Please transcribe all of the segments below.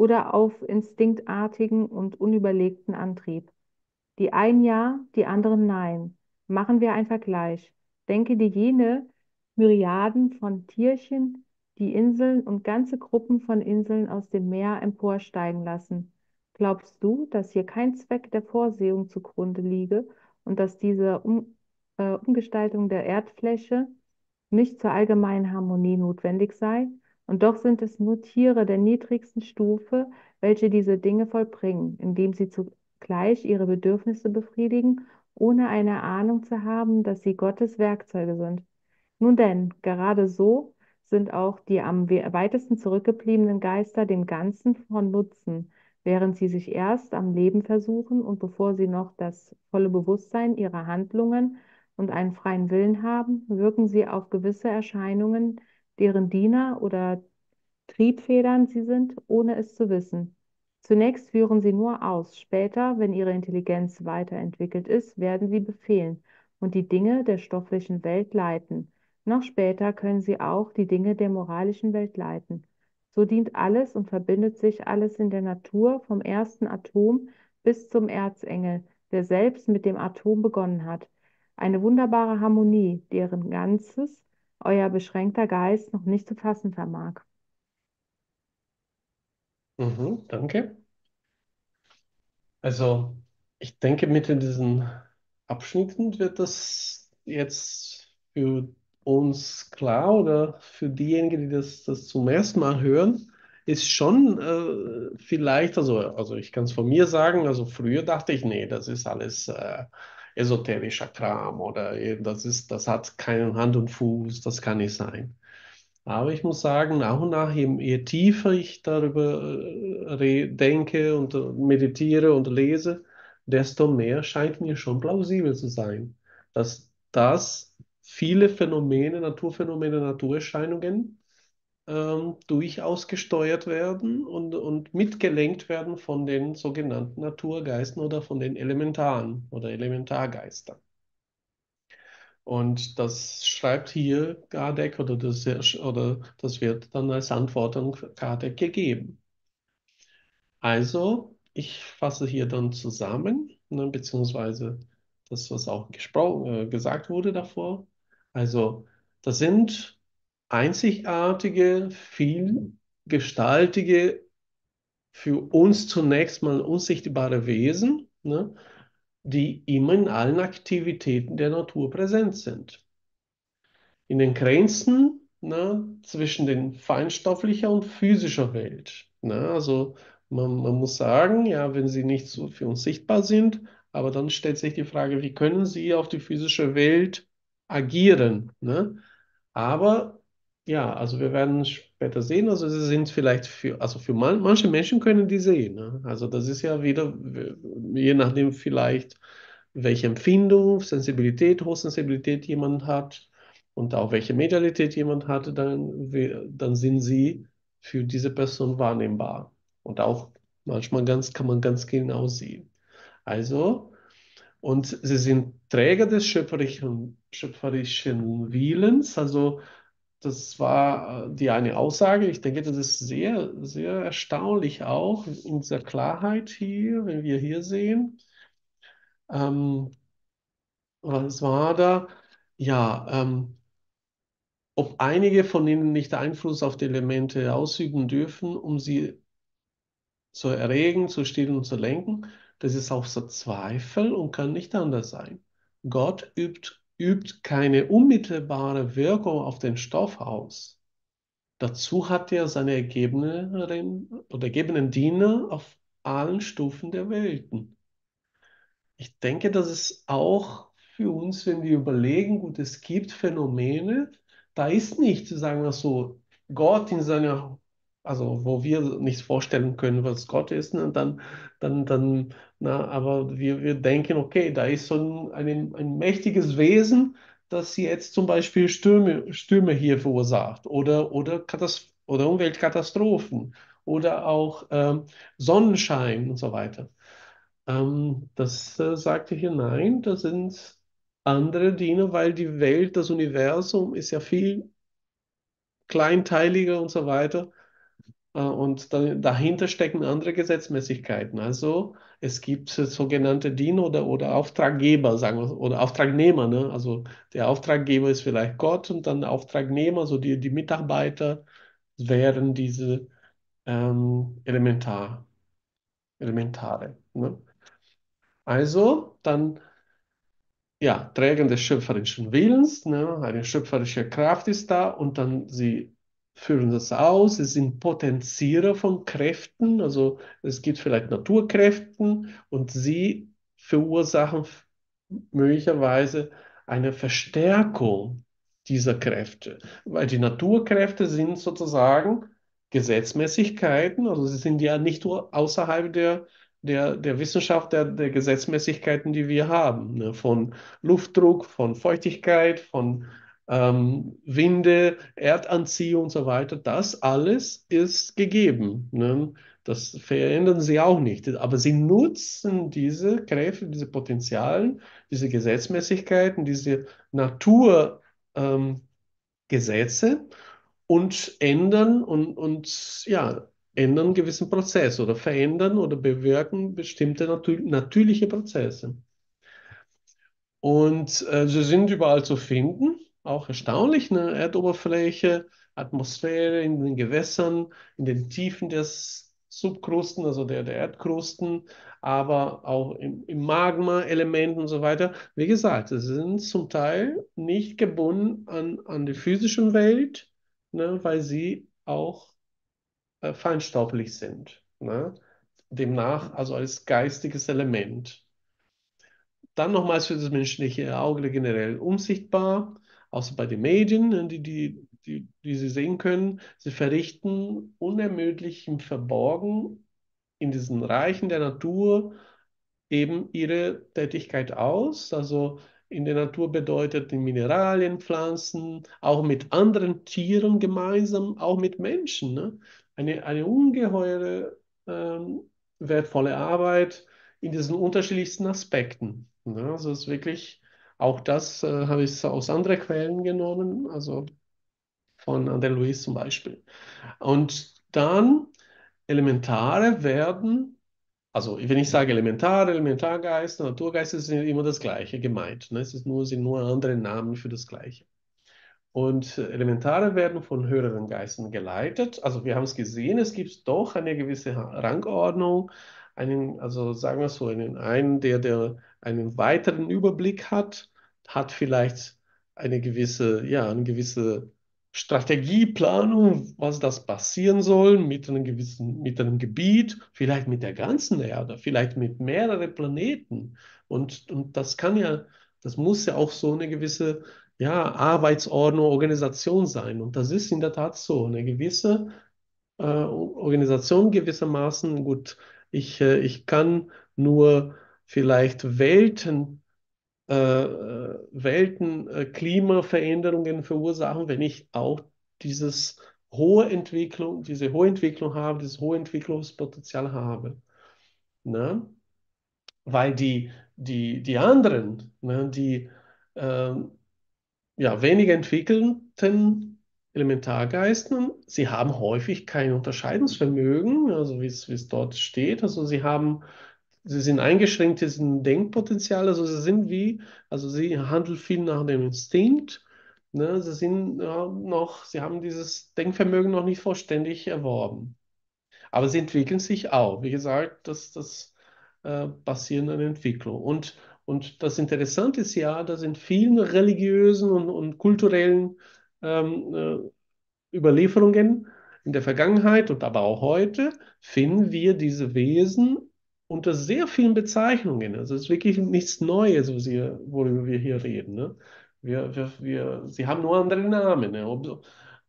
oder auf instinktartigen und unüberlegten Antrieb. Die einen ja, die anderen nein. Machen wir einen Vergleich. Denke dir jene Myriaden von Tierchen, die Inseln und ganze Gruppen von Inseln aus dem Meer emporsteigen lassen. Glaubst du, dass hier kein Zweck der Vorsehung zugrunde liege und dass diese um, äh, Umgestaltung der Erdfläche nicht zur allgemeinen Harmonie notwendig sei? Und doch sind es nur Tiere der niedrigsten Stufe, welche diese Dinge vollbringen, indem sie zugleich ihre Bedürfnisse befriedigen, ohne eine Ahnung zu haben, dass sie Gottes Werkzeuge sind. Nun denn, gerade so sind auch die am weitesten zurückgebliebenen Geister dem Ganzen von Nutzen, während sie sich erst am Leben versuchen und bevor sie noch das volle Bewusstsein ihrer Handlungen und einen freien Willen haben, wirken sie auf gewisse Erscheinungen, deren Diener oder Triebfedern sie sind, ohne es zu wissen. Zunächst führen sie nur aus, später, wenn ihre Intelligenz weiterentwickelt ist, werden sie befehlen und die Dinge der stofflichen Welt leiten. Noch später können sie auch die Dinge der moralischen Welt leiten. So dient alles und verbindet sich alles in der Natur vom ersten Atom bis zum Erzengel, der selbst mit dem Atom begonnen hat. Eine wunderbare Harmonie, deren Ganzes euer beschränkter Geist noch nicht zu fassen vermag. Mhm, danke. Also, ich denke, mit diesen Abschnitten wird das jetzt für uns klar oder für diejenigen, die das, das zum ersten Mal hören, ist schon äh, vielleicht, also, also ich kann es von mir sagen, also früher dachte ich, nee, das ist alles äh, esoterischer Kram oder das ist, das hat keinen Hand und Fuß, das kann nicht sein. Aber ich muss sagen, nach und nach, je, je tiefer ich darüber äh, denke und äh, meditiere und lese, desto mehr scheint mir schon plausibel zu sein, dass das viele Phänomene, Naturphänomene, Naturerscheinungen ähm, durchaus gesteuert werden und, und mitgelenkt werden von den sogenannten Naturgeistern oder von den Elementaren oder Elementargeistern. Und das schreibt hier Kardec oder das, oder das wird dann als Antwort an Kardec gegeben. Also, ich fasse hier dann zusammen, ne, beziehungsweise das, was auch äh, gesagt wurde davor. Also, das sind einzigartige, vielgestaltige, für uns zunächst mal unsichtbare Wesen, ne, die immer in allen Aktivitäten der Natur präsent sind. In den Grenzen ne, zwischen den feinstofflicher und physischer Welt. Ne, also man, man muss sagen, ja, wenn sie nicht so für uns sichtbar sind, aber dann stellt sich die Frage, wie können sie auf die physische Welt agieren? Ne? Aber ja, also wir werden später sehen, also sie sind vielleicht für, also für man, manche Menschen können die sehen. Ne? Also das ist ja wieder, je nachdem vielleicht, welche Empfindung, Sensibilität, Hochsensibilität jemand hat und auch welche Medialität jemand hat, dann, dann sind sie für diese Person wahrnehmbar. Und auch manchmal ganz, kann man ganz genau sehen. Also, und sie sind Träger des schöpferischen, schöpferischen Willens. Also, das war äh, die eine Aussage. Ich denke, das ist sehr, sehr erstaunlich auch in dieser Klarheit hier, wenn wir hier sehen. Ähm, was war da? Ja, ähm, ob einige von ihnen nicht Einfluss auf die Elemente ausüben dürfen, um sie zu erregen, zu stillen und zu lenken, das ist auch so Zweifel und kann nicht anders sein. Gott übt, übt keine unmittelbare Wirkung auf den Stoff aus. Dazu hat er seine ergebenen oder ergebenen Diener auf allen Stufen der Welten. Ich denke, das ist auch für uns, wenn wir überlegen, gut, es gibt Phänomene, da ist nicht, sagen wir so, Gott in seiner also wo wir nicht vorstellen können, was Gott ist, ne? dann, dann, dann, na, aber wir, wir denken, okay, da ist so ein, ein, ein mächtiges Wesen, das jetzt zum Beispiel Stürme, Stürme hier verursacht oder, oder, oder Umweltkatastrophen oder auch ähm, Sonnenschein und so weiter. Ähm, das äh, sagte hier, nein, das sind andere Dinge, weil die Welt, das Universum ist ja viel kleinteiliger und so weiter. Äh, und dahinter stecken andere Gesetzmäßigkeiten. Also es gibt sogenannte Diener oder, oder Auftraggeber, sagen wir, oder Auftragnehmer. Ne? Also der Auftraggeber ist vielleicht Gott und dann Auftragnehmer, also die, die Mitarbeiter wären diese ähm, Elementar, Elementare. Ne? Also dann ja, Träger des schöpferischen Willens, ne? Eine schöpferische Kraft ist da und dann sie führen das aus, sie sind Potenzierer von Kräften, also es gibt vielleicht Naturkräften und sie verursachen möglicherweise eine Verstärkung dieser Kräfte, weil die Naturkräfte sind sozusagen Gesetzmäßigkeiten, also sie sind ja nicht nur außerhalb der, der, der Wissenschaft der, der Gesetzmäßigkeiten, die wir haben, ne? von Luftdruck, von Feuchtigkeit, von ähm, Winde, Erdanziehung und so weiter. Das alles ist gegeben. Ne? Das verändern sie auch nicht. Aber sie nutzen diese Kräfte, diese Potenzialen, diese Gesetzmäßigkeiten, diese Naturgesetze ähm, und ändern und, und ja, ändern einen gewissen Prozess oder verändern oder bewirken bestimmte natür natürliche Prozesse. Und äh, sie sind überall zu finden, auch erstaunlich, eine Erdoberfläche, Atmosphäre in den Gewässern, in den Tiefen des Subkrusten, also der, der Erdkrusten, aber auch im, im Magma-Elementen und so weiter. Wie gesagt, sie sind zum Teil nicht gebunden an, an die physische Welt, ne, weil sie auch äh, feinstaublich sind. Ne? Demnach also als geistiges Element. Dann nochmals für das menschliche Auge generell unsichtbar, außer bei den Medien, ne, die, die, die, die Sie sehen können. Sie verrichten unermüdlich im Verborgen in diesen Reichen der Natur eben ihre Tätigkeit aus. Also in der Natur bedeutet Mineralien, Pflanzen, auch mit anderen Tieren gemeinsam, auch mit Menschen. Ne? Eine, eine ungeheure ähm, wertvolle Arbeit in diesen unterschiedlichsten Aspekten. Ne? Also es ist wirklich, auch das äh, habe ich aus anderen Quellen genommen, also von André Luis zum Beispiel. Und dann Elementare werden also, wenn ich sage Elementar, Elementargeist, Naturgeist, ist immer das Gleiche gemeint. Ne? Es ist nur, sind nur andere Namen für das Gleiche. Und Elementare werden von höheren Geistern geleitet. Also wir haben es gesehen, es gibt doch eine gewisse Rangordnung, einen, also sagen wir so, einen, einen der, der einen weiteren Überblick hat, hat vielleicht eine gewisse, ja, eine gewisse Strategieplanung, was das passieren soll mit einem gewissen, mit einem Gebiet, vielleicht mit der ganzen Erde, vielleicht mit mehreren Planeten. Und, und das kann ja, das muss ja auch so eine gewisse ja, Arbeitsordnung, Organisation sein. Und das ist in der Tat so. Eine gewisse äh, Organisation gewissermaßen, gut, ich, äh, ich kann nur vielleicht Welten äh, Welten, äh, Klimaveränderungen verursachen, wenn ich auch dieses hohe Entwicklung, diese hohe Entwicklung habe, dieses hohe Entwicklungspotenzial habe. Ne? Weil die, die, die anderen, ne, die ähm, ja, weniger entwickelten Elementargeistern, sie haben häufig kein Unterscheidungsvermögen, also wie es dort steht. Also sie haben sie sind eingeschränkt in diesem Denkpotenzial, also sie sind wie, also sie handeln viel nach dem Instinkt, ne? Sie sind ja, noch, sie haben dieses Denkvermögen noch nicht vollständig erworben. Aber sie entwickeln sich auch. Wie gesagt, das, das äh, passiert eine Entwicklung. Und, und das Interessante ist ja, dass in vielen religiösen und, und kulturellen ähm, äh, Überlieferungen in der Vergangenheit und aber auch heute finden wir diese Wesen unter sehr vielen Bezeichnungen. Also es ist wirklich nichts Neues, was hier, worüber wir hier reden. Ne? Wir, wir, wir, sie haben nur andere Namen. Ne?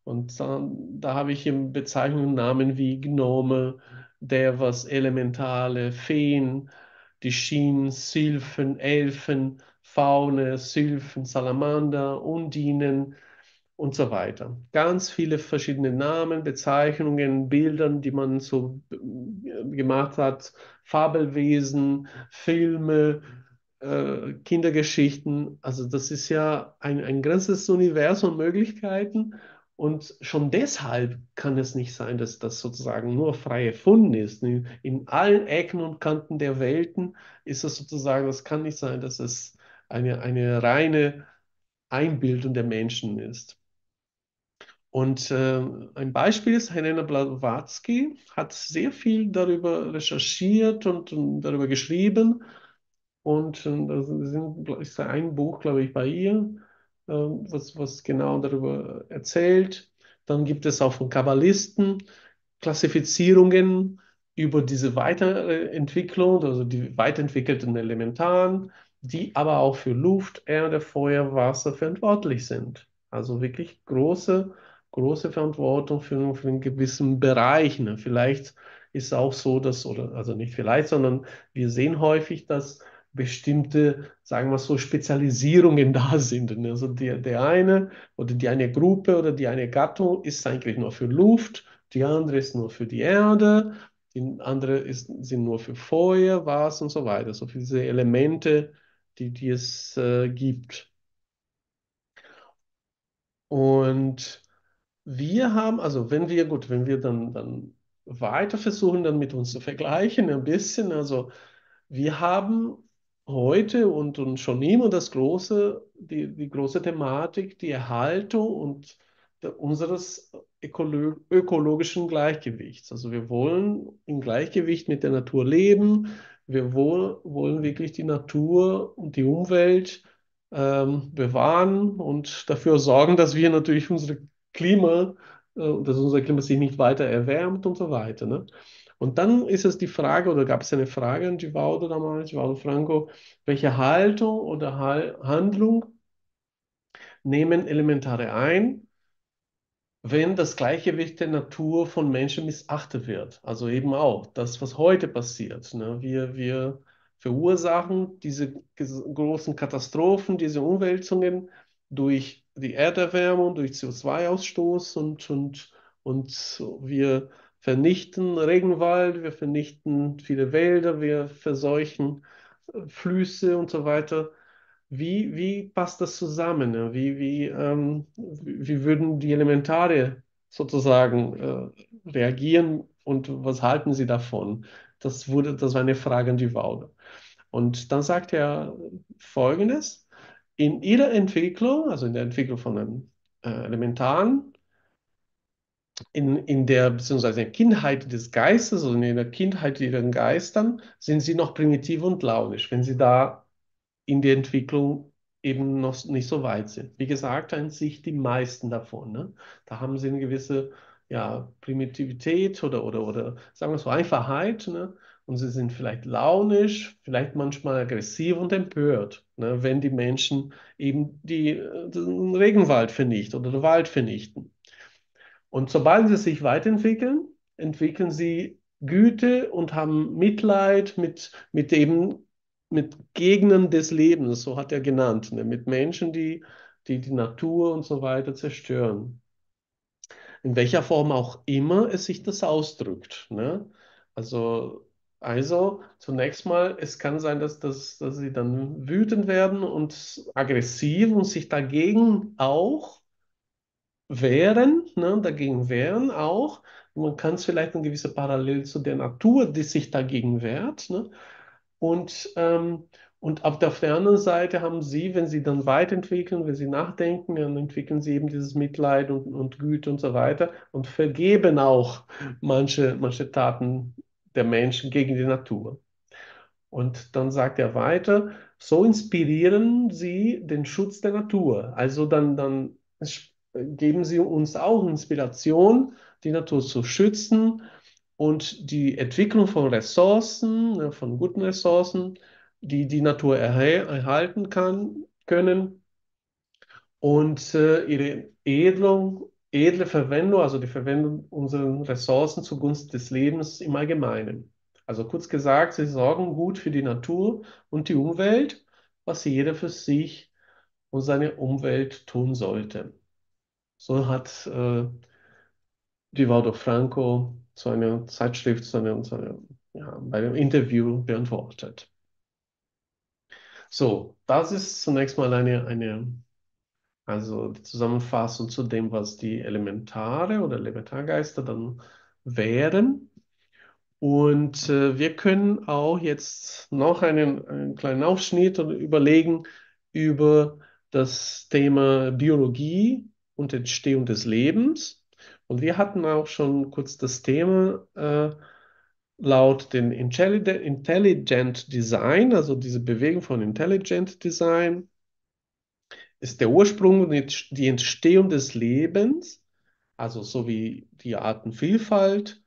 Und da, da habe ich eben Bezeichnungen Namen wie Gnome, Devas, Elementale, Feen, die Schienen, Sylphen, Elfen, Faune, Sylphen, Salamander, Undinen, und so weiter. Ganz viele verschiedene Namen, Bezeichnungen, Bildern, die man so äh, gemacht hat, Fabelwesen, Filme, äh, Kindergeschichten. Also das ist ja ein, ein ganzes Universum Möglichkeiten Und schon deshalb kann es nicht sein, dass das sozusagen nur frei erfunden ist. In allen Ecken und Kanten der Welten ist es sozusagen, es kann nicht sein, dass es eine, eine reine Einbildung der Menschen ist. Und äh, ein Beispiel ist, Helena Blavatsky hat sehr viel darüber recherchiert und, und darüber geschrieben. Und äh, da ist ein Buch, glaube ich, bei ihr, äh, was, was genau darüber erzählt. Dann gibt es auch von Kabbalisten Klassifizierungen über diese Weiterentwicklung, also die weiterentwickelten Elementaren, die aber auch für Luft, Erde, Feuer, Wasser verantwortlich sind. Also wirklich große große Verantwortung für, für einen gewissen Bereich. Ne? Vielleicht ist es auch so, dass, oder also nicht vielleicht, sondern wir sehen häufig, dass bestimmte, sagen wir so, Spezialisierungen da sind. Ne? Also der, der eine oder die eine Gruppe oder die eine Gattung ist eigentlich nur für Luft, die andere ist nur für die Erde, die andere ist, sind nur für Feuer, Wasser und so weiter. So für diese Elemente, die, die es äh, gibt. Und wir haben, also wenn wir, gut, wenn wir dann, dann weiter versuchen, dann mit uns zu vergleichen, ein bisschen, also wir haben heute und, und schon immer das große, die, die große Thematik, die Erhaltung und der, unseres ökolo ökologischen Gleichgewichts. Also wir wollen im Gleichgewicht mit der Natur leben, wir wohl, wollen wirklich die Natur und die Umwelt ähm, bewahren und dafür sorgen, dass wir natürlich unsere Klima, äh, dass unser Klima sich nicht weiter erwärmt und so weiter. Ne? Und dann ist es die Frage, oder gab es eine Frage an Givaldo damals, Givaldo Franco, welche Haltung oder Handlung nehmen Elementare ein, wenn das Gleichgewicht der Natur von Menschen missachtet wird? Also eben auch das, was heute passiert. Ne? Wir, wir verursachen diese großen Katastrophen, diese Umwälzungen durch die Erderwärmung, durch CO2-Ausstoß und, und, und wir vernichten Regenwald, wir vernichten viele Wälder, wir verseuchen äh, Flüsse und so weiter. Wie, wie passt das zusammen? Wie, wie, ähm, wie würden die Elementare sozusagen äh, reagieren und was halten sie davon? Das, wurde, das war eine Frage an die Waude. Und dann sagt er Folgendes in ihrer Entwicklung, also in der Entwicklung von einem äh, Elementaren, in, in der, beziehungsweise in der Kindheit des Geistes, also in der Kindheit ihren Geistern, sind sie noch primitiv und launisch, wenn sie da in der Entwicklung eben noch nicht so weit sind. Wie gesagt, an sich die meisten davon. Ne? Da haben sie eine gewisse ja, Primitivität oder, oder, oder sagen wir so Einfachheit. Ne? Und sie sind vielleicht launisch, vielleicht manchmal aggressiv und empört, ne, wenn die Menschen eben die, den Regenwald vernichten oder den Wald vernichten. Und sobald sie sich weiterentwickeln, entwickeln sie Güte und haben Mitleid mit, mit eben mit Gegnern des Lebens, so hat er genannt, ne, mit Menschen, die, die die Natur und so weiter zerstören. In welcher Form auch immer es sich das ausdrückt. Ne? Also also zunächst mal, es kann sein, dass, dass, dass sie dann wütend werden und aggressiv und sich dagegen auch wehren, ne, dagegen wehren auch. Man kann es vielleicht eine gewisse Parallel zu der Natur, die sich dagegen wehrt. Ne? Und, ähm, und auf der anderen Seite haben sie, wenn sie dann weiterentwickeln, wenn sie nachdenken, dann entwickeln sie eben dieses Mitleid und, und Güte und so weiter und vergeben auch manche, manche Taten der Menschen gegen die Natur. Und dann sagt er weiter, so inspirieren sie den Schutz der Natur. Also dann, dann geben sie uns auch Inspiration, die Natur zu schützen und die Entwicklung von Ressourcen, ne, von guten Ressourcen, die die Natur erhalten kann, können und äh, ihre Edlung edle Verwendung, also die Verwendung unserer Ressourcen zugunsten des Lebens im Allgemeinen. Also kurz gesagt, sie sorgen gut für die Natur und die Umwelt, was jeder für sich und seine Umwelt tun sollte. So hat äh, Divaldo Franco zu einer Zeitschrift, zu einer, zu einer, ja, bei einem Interview beantwortet. So, das ist zunächst mal eine, eine Also die Zusammenfassung zu dem, was die Elementare oder Elementargeister dann wären. Und äh, wir können auch jetzt noch einen, einen kleinen Aufschnitt überlegen über das Thema Biologie und Entstehung des Lebens. Und wir hatten auch schon kurz das Thema äh, laut den Intelligent Design, also diese Bewegung von Intelligent Design, ist der Ursprung und die Entstehung des Lebens, also so wie die Artenvielfalt,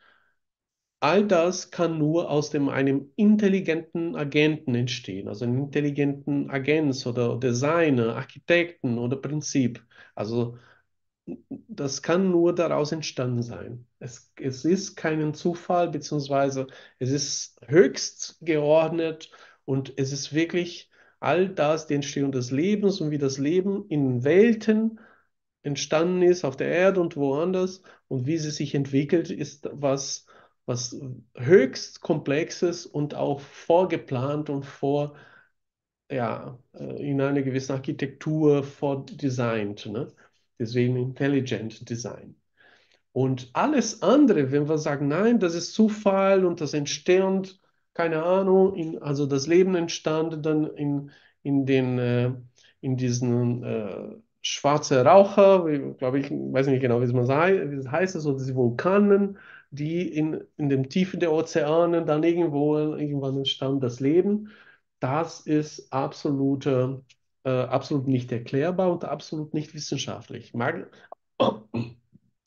all das kann nur aus dem, einem intelligenten Agenten entstehen, also einem intelligenten Agens oder Designer, Architekten oder Prinzip. Also das kann nur daraus entstanden sein. Es, es ist kein Zufall, beziehungsweise es ist höchst geordnet und es ist wirklich all das, die Entstehung des Lebens und wie das Leben in Welten entstanden ist, auf der Erde und woanders und wie sie sich entwickelt, ist was, was höchst komplexes und auch vorgeplant und vor, ja, äh, in einer gewissen Architektur vordesignt. Ne? Deswegen Intelligent Design. Und alles andere, wenn wir sagen, nein, das ist Zufall und das entsteht, keine Ahnung, in, also das Leben entstand dann in, in, den, äh, in diesen äh, schwarzen Raucher, glaube ich, weiß nicht genau, wie es, heißt, also diese Vulkanen, die in, in den Tiefen der Ozeane dann irgendwo irgendwann entstand, das Leben. Das ist absolute äh, absolut nicht erklärbar und absolut nicht wissenschaftlich. Mag,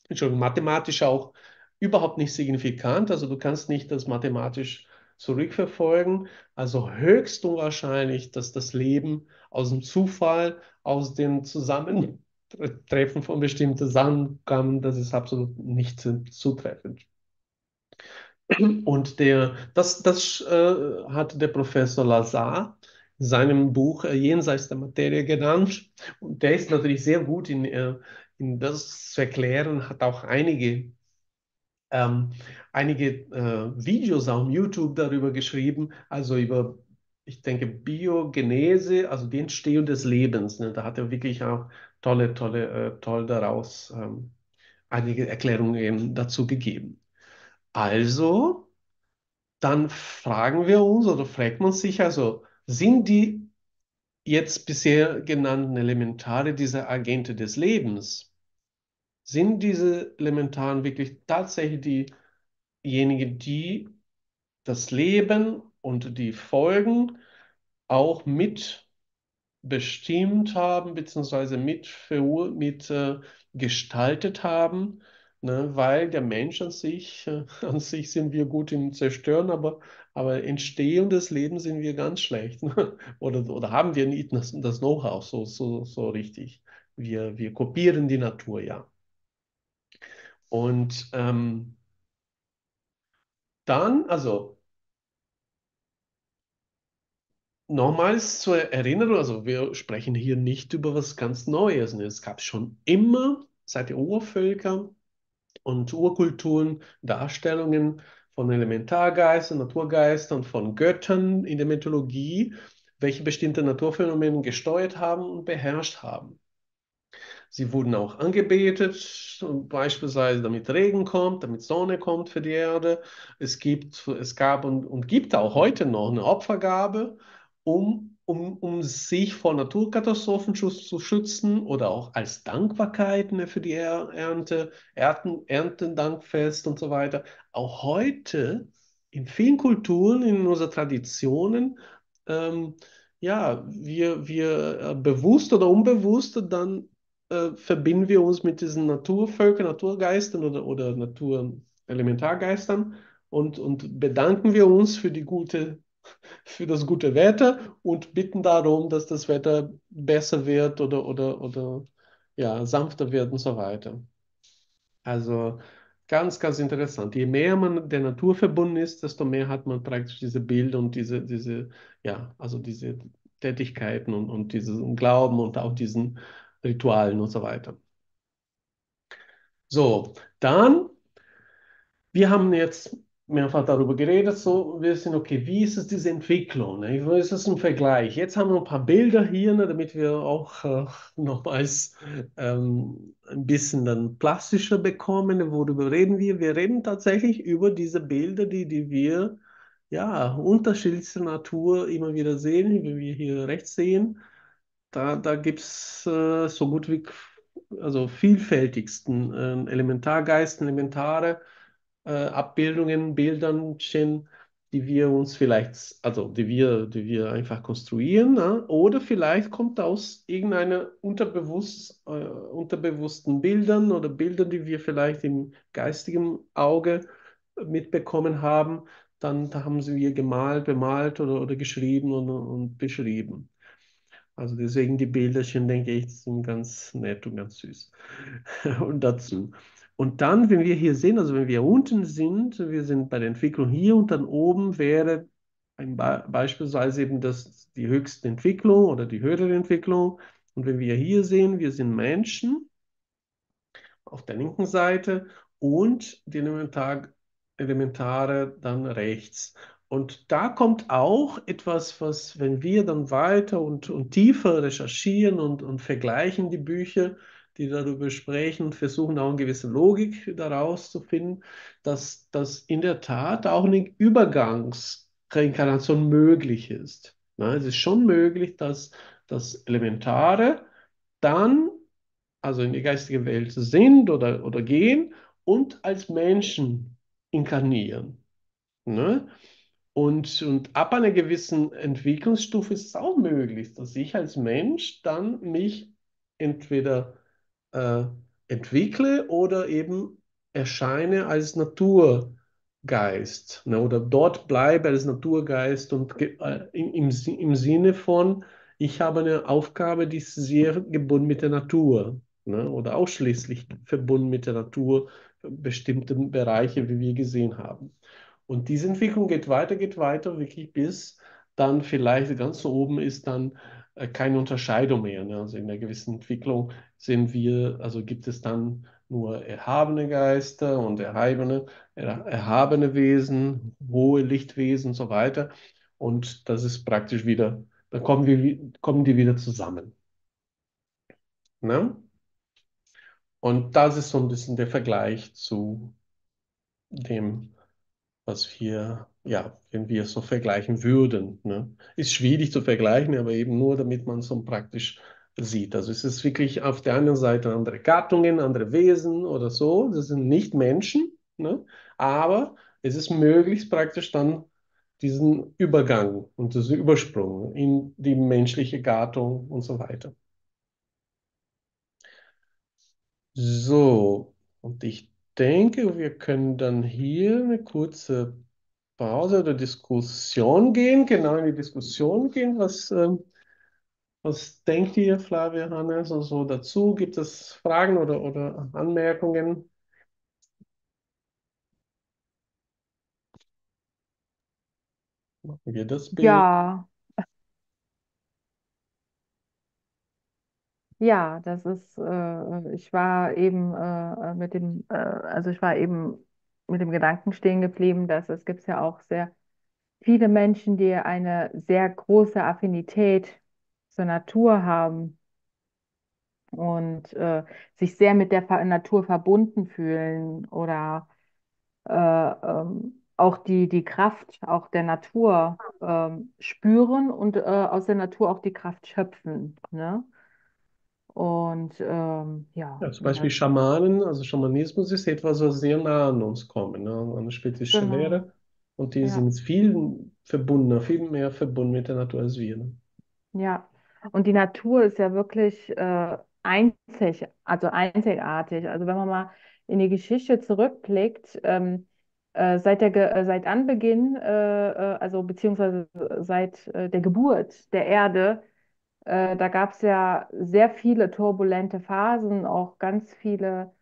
Entschuldigung, mathematisch auch überhaupt nicht signifikant. Also du kannst nicht das mathematisch zurückverfolgen. Also höchst unwahrscheinlich, dass das Leben aus dem Zufall, aus dem Zusammentreffen von bestimmten Sachen kam. Das ist absolut nicht zutreffend. Und der, das, das äh, hat der Professor Lazar in seinem Buch äh, Jenseits der Materie genannt. Und der ist natürlich sehr gut in, äh, in das zu erklären, hat auch einige, ähm, einige äh, Videos auf YouTube darüber geschrieben, also über, ich denke, Biogenese, also die Entstehung des Lebens. Ne? Da hat er wirklich auch tolle, tolle, äh, toll daraus ähm, einige Erklärungen dazu gegeben. Also, dann fragen wir uns oder fragt man sich also, sind die jetzt bisher genannten Elementare dieser Agente des Lebens, sind diese Elementaren wirklich tatsächlich diejenigen, die das Leben und die Folgen auch mitbestimmt haben, beziehungsweise mit, mit äh, gestaltet haben? Ne, weil der Mensch an sich, äh, an sich sind wir gut im Zerstören, aber, aber Entstehung des Lebens sind wir ganz schlecht. Ne? Oder, oder haben wir nicht das, das Know-how so, so, so richtig. Wir, wir kopieren die Natur, ja. Und ähm, dann, also nochmals zur Erinnerung, also wir sprechen hier nicht über was ganz Neues. Ne? Es gab schon immer seit den Urvölkern und Urkulturen Darstellungen von Elementargeistern, Naturgeistern, von Göttern in der Mythologie, welche bestimmte Naturphänomene gesteuert haben und beherrscht haben. Sie wurden auch angebetet, beispielsweise damit Regen kommt, damit Sonne kommt für die Erde. Es gibt, es gab und, und gibt auch heute noch eine Opfergabe, um um, um sich vor Naturkatastrophen zu schützen oder auch als Dankbarkeit ne, für die Ernte, Ernten, Erntendankfest und so weiter. Auch heute in vielen Kulturen, in unseren Traditionen, ähm, ja, wir, wir äh, bewusst oder unbewusst, dann äh, verbinden wir uns mit diesen Naturvölkern, Naturgeistern oder, oder Naturelementargeistern und, und bedanken wir uns für die gute für das gute Wetter und bitten darum, dass das Wetter besser wird oder, oder, oder ja, sanfter wird und so weiter. Also ganz, ganz interessant. Je mehr man der Natur verbunden ist, desto mehr hat man praktisch diese Bilder und diese, diese, ja, also diese Tätigkeiten und, und diesen Glauben und auch diesen Ritualen und so weiter. So, dann, wir haben jetzt mehrfach darüber geredet, so wir sind, okay, wie ist es diese Entwicklung? Ne? Wie ist es im Vergleich? Jetzt haben wir ein paar Bilder hier, ne, damit wir auch äh, nochmals ähm, ein bisschen dann plastischer bekommen. Worüber reden wir? Wir reden tatsächlich über diese Bilder, die, die wir ja unterschiedlichster Natur immer wieder sehen, wie wir hier rechts sehen. Da, da gibt es äh, so gut wie also vielfältigsten äh, Elementargeisten, Elementare äh, Abbildungen, Bildernchen, die wir uns vielleicht, also die wir, die wir einfach konstruieren, ne? Oder vielleicht kommt aus irgendeiner unterbewusst, äh, unterbewussten Bildern oder Bildern, die wir vielleicht im geistigen Auge mitbekommen haben. Dann da haben sie wir gemalt, bemalt oder, oder geschrieben und, und beschrieben. Also deswegen die Bilderchen, denke ich, sind ganz nett und ganz süß. Und dazu. Und dann, wenn wir hier sehen, also wenn wir unten sind, wir sind bei der Entwicklung hier und dann oben wäre ein Be beispielsweise eben das, die höchste Entwicklung oder die höhere Entwicklung. Und wenn wir hier sehen, wir sind Menschen auf der linken Seite und die Elementar, Elementare dann rechts. Und da kommt auch etwas, was, wenn wir dann weiter und, und tiefer recherchieren und, und vergleichen die Bücher, die darüber sprechen und versuchen auch eine gewisse Logik daraus zu finden, dass, dass in der Tat auch eine Übergangsreinkarnation möglich ist. Na, es ist schon möglich, dass das Elementare dann, also in die geistige Welt sind oder, oder gehen und als Menschen inkarnieren. Ne? Und, und ab einer gewissen Entwicklungsstufe ist es auch möglich, dass ich als Mensch dann mich entweder äh, entwickle oder eben erscheine als Naturgeist ne, oder dort bleibe als Naturgeist und äh, im, im, Sinne von, ich habe eine Aufgabe, die ist sehr gebunden mit der Natur ne, oder ausschließlich verbunden mit der Natur, bestimmte Bereiche, wie wir gesehen haben. Und diese Entwicklung geht weiter, geht weiter, wirklich bis dann vielleicht ganz oben ist dann äh, keine Unterscheidung mehr. Ne? Also in einer gewissen Entwicklung sind wir, also gibt es dann nur erhabene Geister und erhabene, erhabene Wesen, hohe Lichtwesen und so weiter. Und das ist praktisch wieder, dann kommen, wir, kommen die wieder zusammen. Ne? Und das ist so ein bisschen der Vergleich zu dem, was wir, ja, wenn wir so vergleichen würden. Ne? Ist schwierig zu vergleichen, aber eben nur, damit man so praktisch sieht. Also es ist wirklich auf der einen Seite andere Gattungen, andere Wesen oder so. Das sind nicht Menschen, ne? aber es ist möglich, praktisch dann diesen Übergang und diesen Übersprung in die menschliche Gattung und so weiter. So, und ich denke, wir können dann hier eine kurze Pause oder Diskussion gehen, genau in die Diskussion gehen. Was, ähm, was denkt ihr, Flavia, Hannes, und so dazu? Gibt es Fragen oder, oder Anmerkungen? Machen wir das Bild. Ja, ja, das ist, äh, ich war eben äh, mit dem, äh, also ich war eben mit dem Gedanken stehen geblieben, dass es gibt ja auch sehr viele Menschen, die eine sehr große Affinität zur Natur haben und äh, sich sehr mit der Natur verbunden fühlen oder äh, ähm, auch die, die Kraft auch der Natur ähm, spüren und äh, aus der Natur auch die Kraft schöpfen. Ne? Und ähm, ja, Ja, zum Beispiel Schamanen, also Schamanismus ist etwas, was sehr nah an uns kommt, ne, eine spezifische genau, Lehre. Und die ja. sind viel verbundener, viel mehr verbunden mit der Natur als wir. Ne? Ja, und die Natur ist ja wirklich äh, einzig, also einzigartig. Also wenn man mal in die Geschichte zurückblickt, ähm, äh, seit der, Ge äh, seit Anbeginn, äh, äh, also beziehungsweise seit der Geburt der Erde, äh, da gab es ja sehr viele turbulente Phasen, auch ganz viele,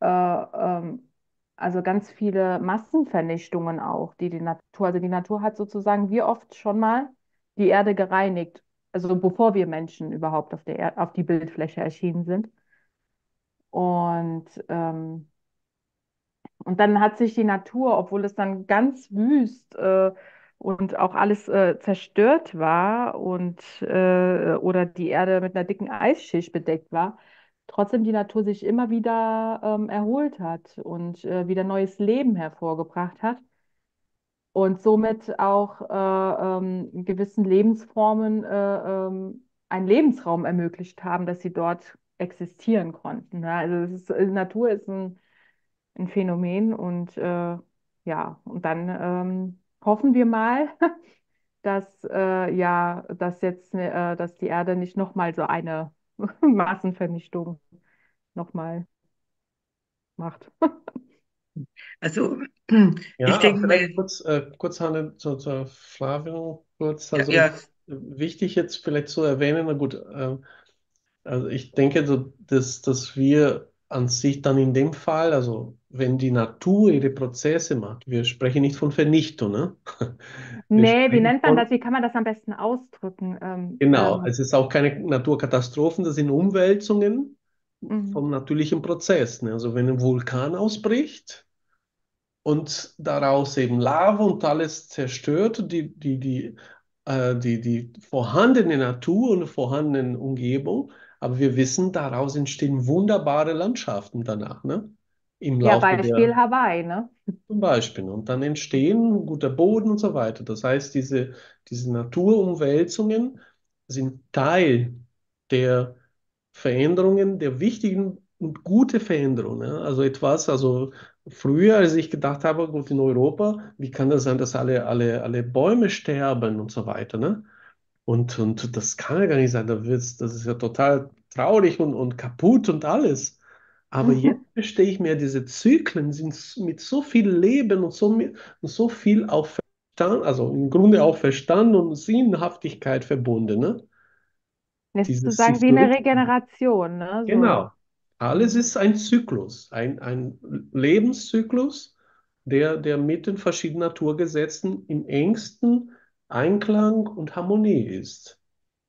äh, ähm, also ganz viele Massenvernichtungen auch, die die Natur, also die Natur hat sozusagen wie oft schon mal die Erde gereinigt, also bevor wir Menschen überhaupt auf der er auf die Bildfläche erschienen sind. Und ähm, Und dann hat sich die Natur, obwohl es dann ganz wüst äh, und auch alles äh, zerstört war und äh, oder die Erde mit einer dicken Eisschicht bedeckt war, trotzdem die Natur sich immer wieder ähm, erholt hat und äh, wieder neues Leben hervorgebracht hat und somit auch äh, ähm, gewissen Lebensformen äh, ähm, einen Lebensraum ermöglicht haben, dass sie dort existieren konnten. Ja, also es ist, äh, Natur ist ein, ein Phänomen und ja, und dann ähm, hoffen wir mal, dass äh, ja, dass jetzt, äh, dass die Erde nicht nochmal so eine Massenvernichtung nochmal macht. Also Ja, ich denke mir, kurz, äh, kurz Hanne, zu, zur Flavio kurz. ja, Also ja, wichtig jetzt vielleicht zu erwähnen, na gut, ähm, also ich denke, so, dass, dass wir an sich dann in dem Fall, also wenn die Natur ihre Prozesse macht, wir sprechen nicht von Vernichtung, ne? Wir Nee, wie nennt man das? Wie kann man das am besten ausdrücken? Ähm, genau, ähm, es ist auch keine Naturkatastrophen, das sind Umwälzungen mhm. vom natürlichen Prozess. Ne? Also wenn ein Vulkan ausbricht, und daraus eben Lava und alles zerstört, die, die, die, äh, die, die vorhandene Natur und vorhandene Umgebung. Aber wir wissen, daraus entstehen wunderbare Landschaften danach, ne? Im Ja, Laufe Beispiel der, Hawaii, ne? zum Beispiel. Und dann entstehen guter Boden und so weiter. Das heißt, diese, diese Naturumwälzungen sind Teil der Veränderungen, der wichtigen und gute Veränderungen. Also etwas, also früher, als ich gedacht habe, gut, in Europa, wie kann das sein, dass alle, alle, alle Bäume sterben und so weiter, ne? Und, und das kann ja gar nicht sein, da wird's, das ist ja total traurig und, und kaputt und alles. Aber jetzt verstehe ich mir, diese Zyklen sind mit so viel Leben und so, und so viel auch Verstand, also im Grunde auch Verstand und Sinnhaftigkeit verbunden, ne? Das ist Dieses sozusagen sich wie eine. Regeneration, ne? So. Genau. Alles Mhm. ist ein Zyklus, ein, ein Lebenszyklus, der, der mit den verschiedenen Naturgesetzen im engsten Einklang und Harmonie ist.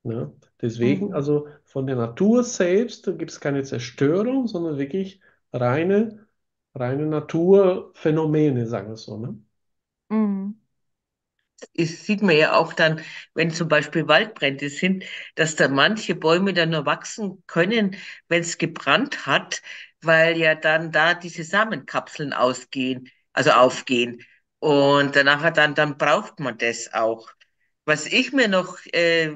Ne? Deswegen, Mhm. also von der Natur selbst gibt es keine Zerstörung, sondern wirklich reine, reine Naturphänomene, sagen wir so. Ne? Mhm. es sieht man ja auch dann, wenn zum Beispiel Waldbrände sind, dass da manche Bäume dann nur wachsen können, wenn es gebrannt hat, weil ja dann da diese Samenkapseln ausgehen, also aufgehen. Und danach dann, dann braucht man das auch. Was ich mir noch äh,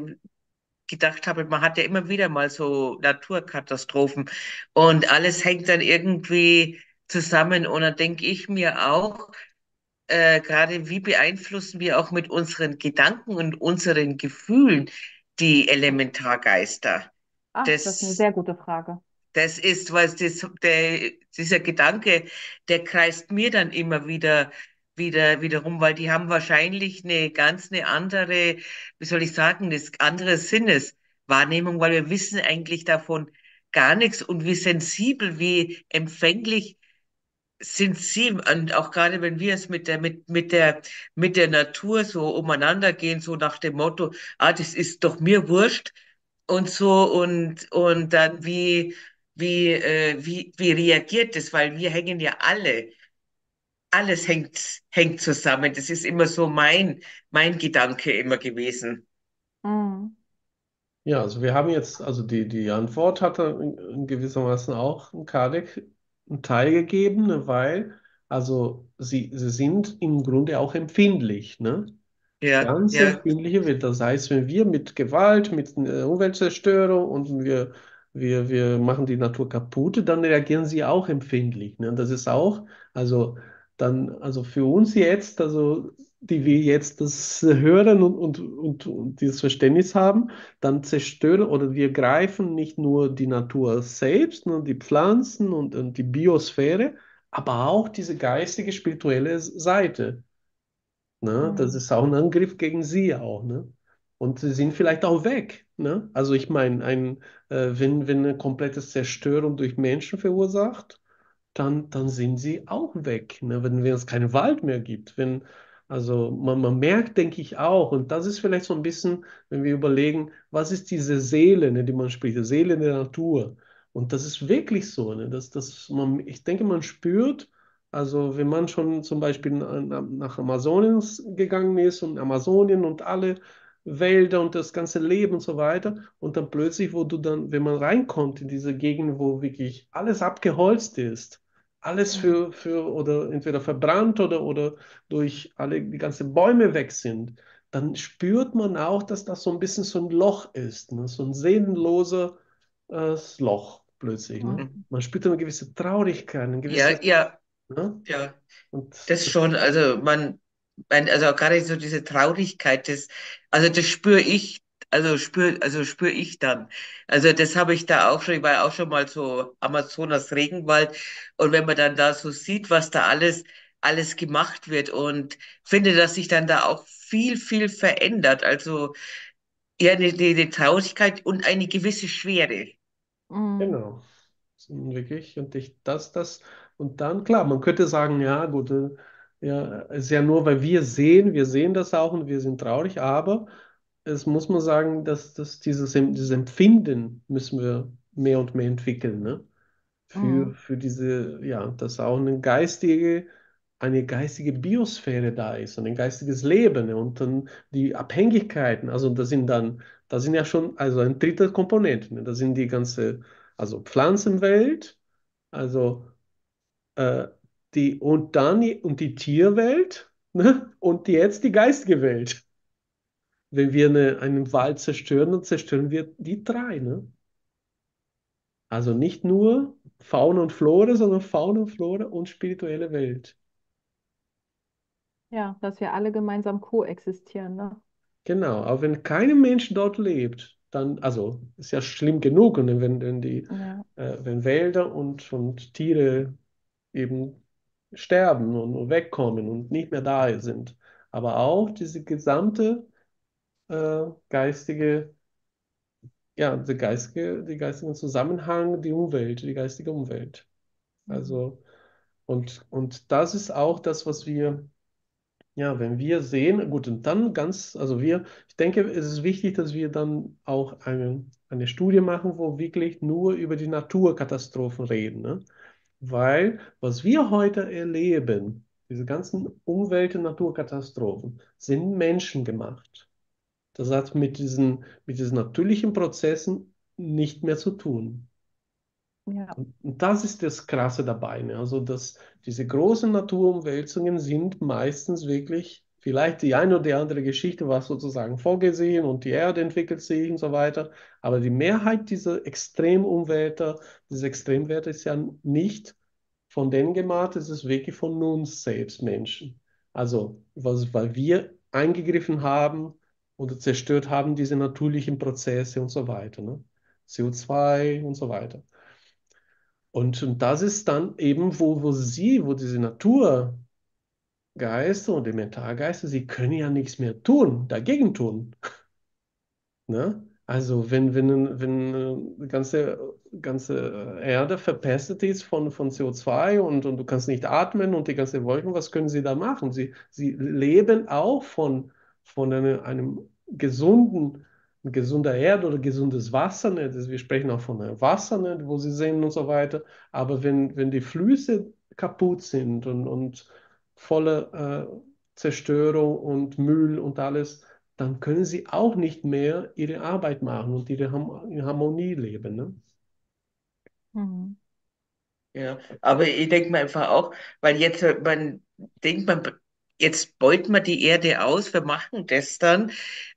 gedacht habe, man hat ja immer wieder mal so Naturkatastrophen und alles hängt dann irgendwie zusammen. Und dann denke ich mir auch, äh, gerade wie beeinflussen wir auch mit unseren Gedanken und unseren Gefühlen die Elementargeister? Ach, das ist eine Das, sehr gute Frage. das ist, was das, der, dieser Gedanke, der kreist mir dann immer wieder, wieder, wieder rum, weil die haben wahrscheinlich eine ganz eine andere, wie soll ich sagen, eine andere Sinneswahrnehmung, weil wir wissen eigentlich davon gar nichts und wie sensibel, wie empfänglich sind Sie, und auch gerade wenn wir es mit der, mit, mit der, mit der Natur so umeinander gehen, so nach dem Motto, ah, das ist doch mir wurscht und so und, und dann wie, wie, äh, wie, wie reagiert das? Weil wir hängen ja alle, alles hängt, hängt zusammen. Das ist immer so mein, mein Gedanke immer gewesen. Mhm. Ja, also wir haben jetzt, also die, die Antwort hat in, in gewissermaßen auch Kardec einen Teil gegeben, ne, weil, also sie, sie sind im Grunde auch empfindlich, ne? Ja, Ganz ja. empfindliche Welt. Das heißt, wenn wir mit Gewalt, mit äh, Umweltzerstörung und wir, wir, wir machen die Natur kaputt, dann reagieren sie auch empfindlich. Ne? Das ist auch, also dann, also für uns jetzt, also die wir jetzt das hören und, und, und, und dieses Verständnis haben, dann zerstören oder wir greifen nicht nur die Natur selbst, ne, die Pflanzen und, und die Biosphäre, aber auch diese geistige, spirituelle Seite. Ne? Das Mhm. ist auch ein Angriff gegen sie auch, ne? Und sie sind vielleicht auch weg, ne? Also ich meine, ein, äh, wenn, wenn eine komplette Zerstörung durch Menschen verursacht, dann, dann sind sie auch weg, ne? Wenn, wenn es keinen Wald mehr gibt. Wenn, also man, man merkt, denke ich auch, und das ist vielleicht so ein bisschen, wenn wir überlegen, was ist diese Seele, ne, die man spricht, die Seele der Natur. Und das ist wirklich so, ne? Dass, dass man, ich denke, man spürt, Also wenn man schon zum Beispiel na- nach Amazonien gegangen ist und Amazonien und alle Wälder und das ganze Leben und so weiter und dann plötzlich, wo du dann, wenn man reinkommt in diese Gegend, wo wirklich alles abgeholzt ist, alles für, für oder entweder verbrannt oder, oder durch alle die ganzen Bäume weg sind, dann spürt man auch, dass das so ein bisschen so ein Loch ist, ne? So ein seelenloses äh, Loch plötzlich. Ne? Mhm. Man spürt eine gewisse Traurigkeit, eine Ja, gewisse, ja, ne? ja. Und Das schon, also man, man, also gerade so diese Traurigkeit, das, also das spüre ich, also spür, also spüre ich dann. Also das habe ich da auch schon, ich war ja auch schon mal so Amazonas Regenwald und wenn man dann da so sieht, was da alles, alles gemacht wird und finde, dass sich dann da auch viel, viel verändert. Also eher eine, eine Traurigkeit und eine gewisse Schwere. Mhm. Genau, wirklich. Und ich, das, das, und dann, klar, man könnte sagen, ja, gut, äh, ja, es ist ja nur, weil wir sehen, wir sehen das auch und wir sind traurig, aber es muss man sagen, dass, dass dieses, dieses Empfinden müssen wir mehr und mehr entwickeln, ne? Für, Mhm. für diese, ja, dass auch eine geistige, eine geistige Biosphäre da ist und ein geistiges Leben ne? und dann die Abhängigkeiten, also das sind dann, das sind ja schon, also ein dritter Komponent, ne? Das sind die ganze, also Pflanzenwelt, also äh, die, und dann die, und die Tierwelt, ne? Und jetzt die geistige Welt. Wenn wir eine, einen Wald zerstören, dann zerstören wir die drei, ne? Also nicht nur Fauna und Flora, sondern Fauna, Flora und spirituelle Welt. Ja, dass wir alle gemeinsam koexistieren, ne? Genau, aber wenn kein Mensch dort lebt, dann, also ist ja schlimm genug, und wenn, wenn die, Ja. äh, wenn Wälder und, und Tiere eben sterben und, und wegkommen und nicht mehr da sind, aber auch diese gesamte äh, geistige, ja, der geistige, die geistigen Zusammenhang, die Umwelt, die geistige Umwelt. Mhm. Also, und, und das ist auch das, was wir, ja, wenn wir sehen, gut, und dann ganz, also wir, ich denke, es ist wichtig, dass wir dann auch eine, eine Studie machen, wo wirklich nur über die Naturkatastrophen reden, ne? Weil was wir heute erleben, diese ganzen Umwelt- und Naturkatastrophen, sind menschengemacht. Das hat mit diesen, mit diesen natürlichen Prozessen nicht mehr zu tun. Ja. Und das ist das Krasse dabei. Ne? Also, dass diese großen Naturumwälzungen sind meistens wirklich, vielleicht die eine oder andere Geschichte war sozusagen vorgesehen und die Erde entwickelt sich und so weiter. Aber die Mehrheit dieser Extremumwälter, diese Extremwerte ist ja nicht von denen gemacht, es ist wirklich von uns selbst Menschen. Also, was, weil wir eingegriffen haben oder zerstört haben, diese natürlichen Prozesse und so weiter. Ne? CO2 und so weiter. Und, und das ist dann eben, wo, wo sie, wo diese Naturgeister und die Mentalgeister, sie können ja nichts mehr tun, dagegen tun. Ne? Also wenn, wenn, wenn äh, die ganze, ganze Erde verpestet ist von, von CO2 und, und du kannst nicht atmen und die ganze Wolken, was können sie da machen? Sie, sie leben auch von, von einem, einem gesunden, gesunder Erde oder gesundes Wasser. Ne? Das, wir sprechen auch von einem Wasser, ne? wo sie sind und so weiter. Aber wenn, wenn die Flüsse kaputt sind und, und voller äh, Zerstörung und Müll und alles, dann können sie auch nicht mehr ihre Arbeit machen und ihre Ham in Harmonie leben. Ne? Mhm. Ja, aber ich denke mir einfach auch, weil jetzt, äh, man denkt man, jetzt beuten wir die Erde aus, wir machen das dann,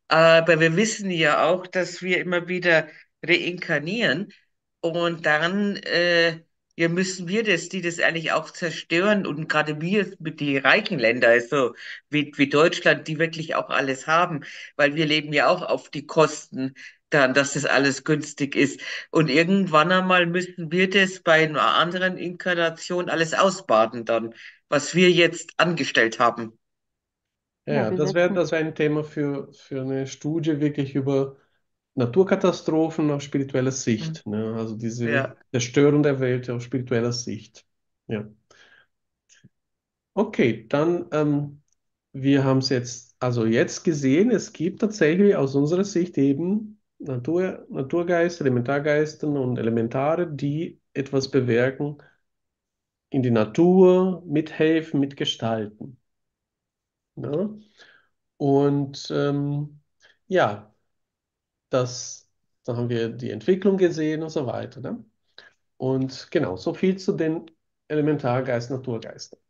aber wir wissen ja auch, dass wir immer wieder reinkarnieren und dann äh, ja, müssen wir das, die das eigentlich auch zerstören und gerade wir mit die reichen Länder, also wie, wie Deutschland, die wirklich auch alles haben, weil wir leben ja auch auf die Kosten dann, dass das alles günstig ist. Und irgendwann einmal müssen wir das bei einer anderen Inkarnation alles ausbaden dann, was wir jetzt angestellt haben. Ja, Ja, ja, wir das wäre das wär ein Thema für, für eine Studie wirklich über Naturkatastrophen aus spiritueller. Sicht. Ne? Also diese Ja, Zerstörung der Welt aus spiritueller Sicht. Ja. Okay, dann, ähm, wir haben es jetzt, also jetzt gesehen, es gibt tatsächlich aus unserer Sicht eben Natur, Naturgeister, Elementargeister und Elementare, die etwas bewirken in die Natur mithelfen, mitgestalten. Ne? Und ähm, ja, das, da haben wir die Entwicklung gesehen und so weiter. Ne? Und genau, so viel zu den Elementargeist, Naturgeistern.